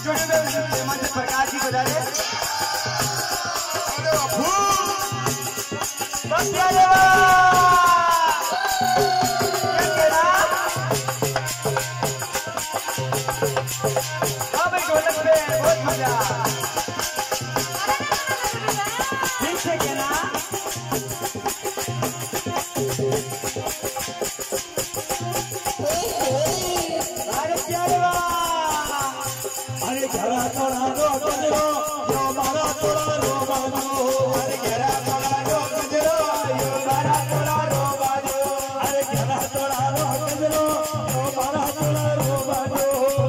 Studio Prakash ji बजा रहे बहुत मज़ा। अरे घरा तोड़ा रो गजरो यो मारा तोड़ा रो बाजो अरे घेरा तोड़ा रो गजरो, यो बारा तोड़ा रो बाजो। अरे घरा तोड़ा रो गजरो यो मारा तोड़ा रो बाजो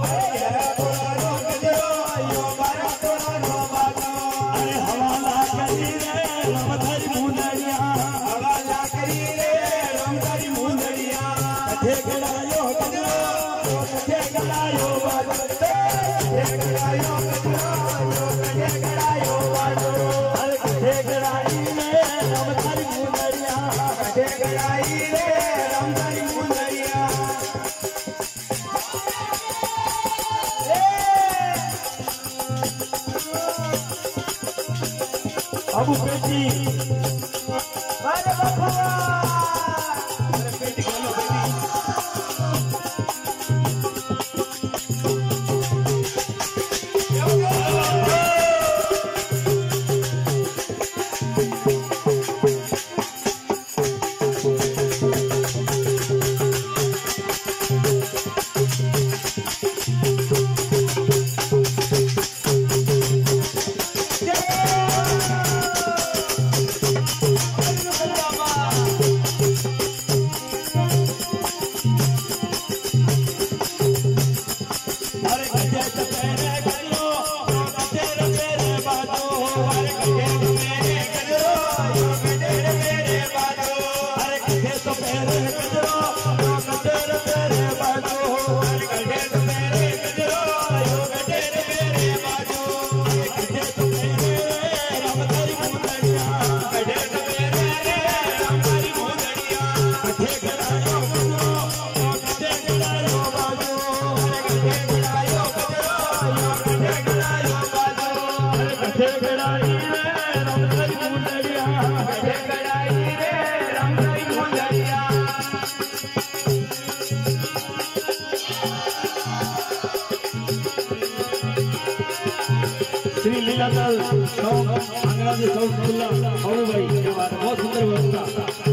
अरे घेरा तोड़ा रो गजरो, यो बारा तोड़ा रो बाजो। अरे हवाला करी रे रमधरी मुंदरिया हवा लाकड़ी रे, रमदारी मुंदरिया। कथे गड़ायो Vamos, Pedrinho. Vai, levanta. लीलालाल सौ अंग्रेज़ी सौ बहुत सुंदर व्यवस्था